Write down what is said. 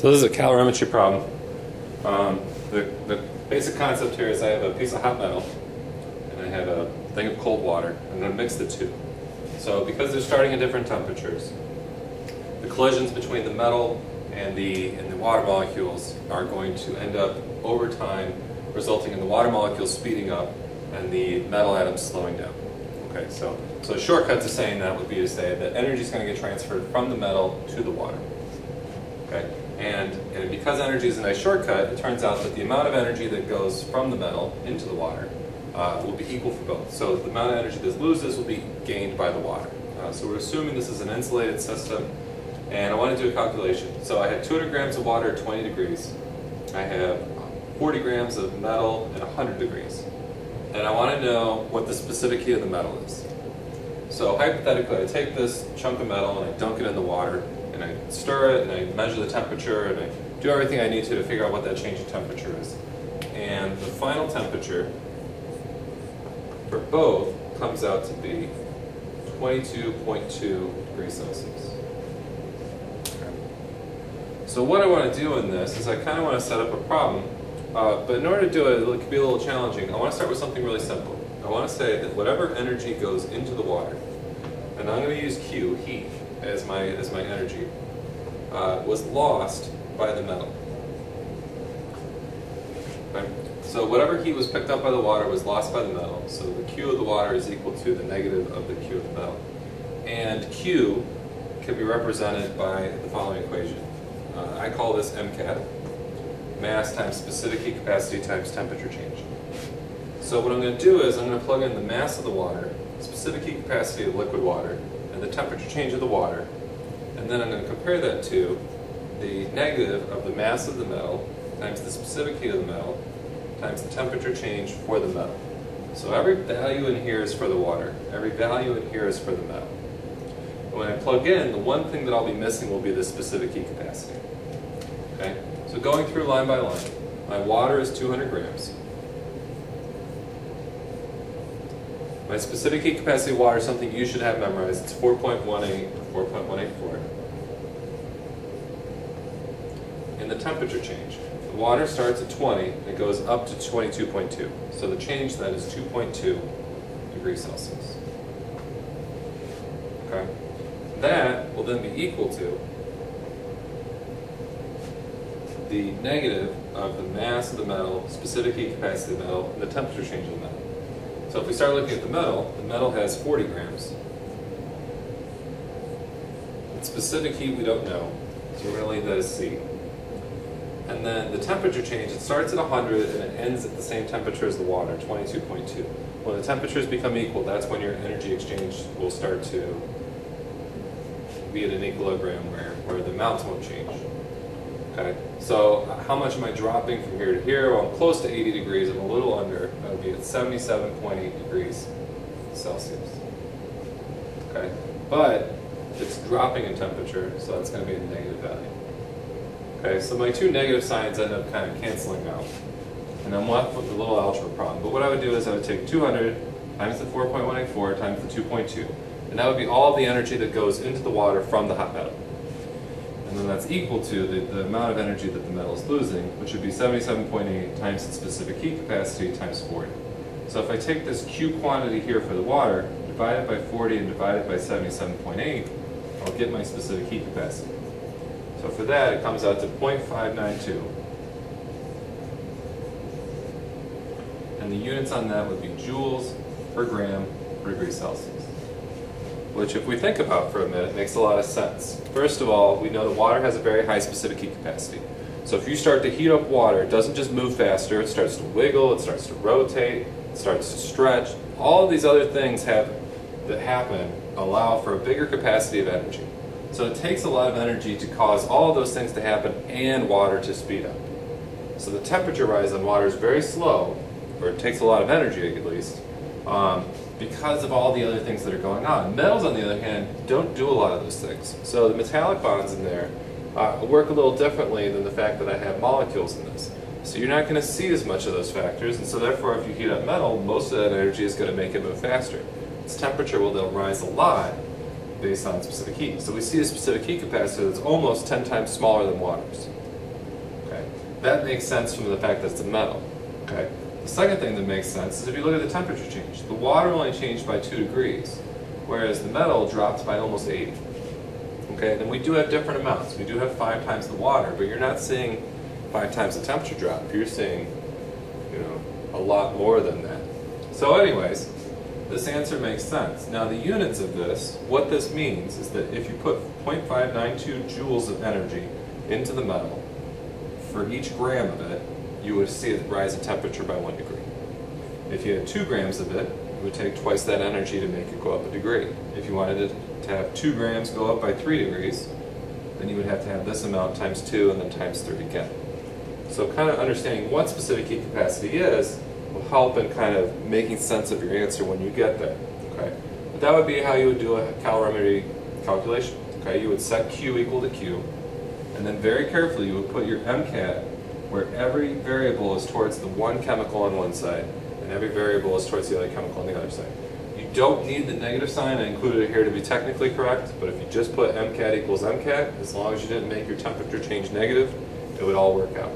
So this is a calorimetry problem. Um, the, the basic concept here is I have a piece of hot metal and I have a thing of cold water. I'm going to mix the two. So because they're starting at different temperatures, the collisions between the metal and the, and the water molecules are going to end up over time resulting in the water molecules speeding up and the metal atoms slowing down. Okay, so, so a shortcut to saying that would be to say that energy is going to get transferred from the metal to the water. Okay, and, and because energy is a nice shortcut, it turns out that the amount of energy that goes from the metal into the water uh, will be equal for both. So the amount of energy that loses will be gained by the water. Uh, so we're assuming this is an insulated system, and I want to do a calculation. So I have 200 grams of water at 20 degrees. I have 40 grams of metal at 100 degrees. And I want to know what the specific heat of the metal is. So hypothetically, I take this chunk of metal and I dunk it in the water, and I stir it, and I measure the temperature, and I do everything I need to to figure out what that change in temperature is. And the final temperature for both comes out to be 22.2 degrees Celsius. So what I want to do in this is I kind of want to set up a problem, uh, but in order to do it, it could be a little challenging. I want to start with something really simple. I want to say that whatever energy goes into the water, and I'm going to use Q, heat, as my, as my energy, uh, was lost by the metal. Okay? So whatever heat was picked up by the water was lost by the metal. So the Q of the water is equal to the negative of the Q of the metal. And Q can be represented by the following equation. Uh, I call this MCAT, mass times specific heat capacity times temperature change. So what I'm going to do is I'm going to plug in the mass of the water, specific heat capacity of liquid water, the temperature change of the water, and then I'm going to compare that to the negative of the mass of the metal times the specific heat of the metal times the temperature change for the metal. So every value in here is for the water. Every value in here is for the metal. When I plug in, the one thing that I'll be missing will be the specific heat capacity. Okay? So going through line by line, my water is 200 grams. My specific heat capacity of water is something you should have memorized. It's 4.18 or 4.184. And the temperature change. The water starts at 20 and it goes up to 22.2. So the change then is 2.2 degrees Celsius. Okay? That will then be equal to the negative of the mass of the metal, specific heat capacity of the metal, and the temperature change of the metal. So if we start looking at the metal, the metal has 40 grams. The specific heat we don't know, so we're going to leave that as C. And then the temperature change, it starts at 100 and it ends at the same temperature as the water, 22.2. When the temperatures become equal, that's when your energy exchange will start to be at an equilibrium where, where the amounts won't change. Okay, so how much am I dropping from here to here? Well, I'm close to 80 degrees. I'm a little under. That would be at 77.8 degrees Celsius. Okay, but it's dropping in temperature, so that's going to be a negative value. Okay, so my two negative signs end up kind of canceling out. And I'm left with a little algebra problem. But what I would do is I would take 200 times the 4.184 times the 2.2. And that would be all the energy that goes into the water from the hot metal. And then that's equal to the, the amount of energy that the metal is losing, which would be 77.8 times the specific heat capacity times 40. So if I take this Q quantity here for the water, divide it by 40 and divide it by 77.8, I'll get my specific heat capacity. So for that, it comes out to 0.592. And the units on that would be joules per gram per degree Celsius. Which, if we think about for a minute, makes a lot of sense. First of all, we know that water has a very high specific heat capacity. So if you start to heat up water, it doesn't just move faster, it starts to wiggle, it starts to rotate, it starts to stretch. All of these other things have that happen allow for a bigger capacity of energy. So it takes a lot of energy to cause all those things to happen and water to speed up. So the temperature rise on water is very slow, or it takes a lot of energy at least, um, because of all the other things that are going on. Metals, on the other hand, don't do a lot of those things. So the metallic bonds in there uh, work a little differently than the fact that I have molecules in this. So you're not going to see as much of those factors, and so therefore if you heat up metal, most of that energy is going to make it move faster. Its temperature will then rise a lot based on specific heat. So we see a specific heat capacity that's almost 10 times smaller than water's. Okay? that makes sense from the fact that it's a metal. Okay. The second thing that makes sense is if you look at the temperature change. The water only changed by two degrees, whereas the metal dropped by almost eight. Okay, then we do have different amounts. We do have five times the water, but you're not seeing five times the temperature drop. You're seeing, you know, a lot more than that. So anyways, this answer makes sense. Now the units of this, what this means is that if you put 0.592 joules of energy into the metal, for each gram of it, you would see it rise in temperature by one degree. If you had two grams of it, it would take twice that energy to make it go up a degree. If you wanted it to have two grams go up by three degrees, then you would have to have this amount times two and then times three again. So kind of understanding what specific heat capacity is will help in kind of making sense of your answer when you get there. Okay, but that would be how you would do a calorimetry calculation. Okay, you would set Q equal to Q, and then very carefully you would put your MCAT where every variable is towards the one chemical on one side, and every variable is towards the other chemical on the other side. You don't need the negative sign, I included it here to be technically correct, but if you just put MCAT equals MCAT, as long as you didn't make your temperature change negative, it would all work out.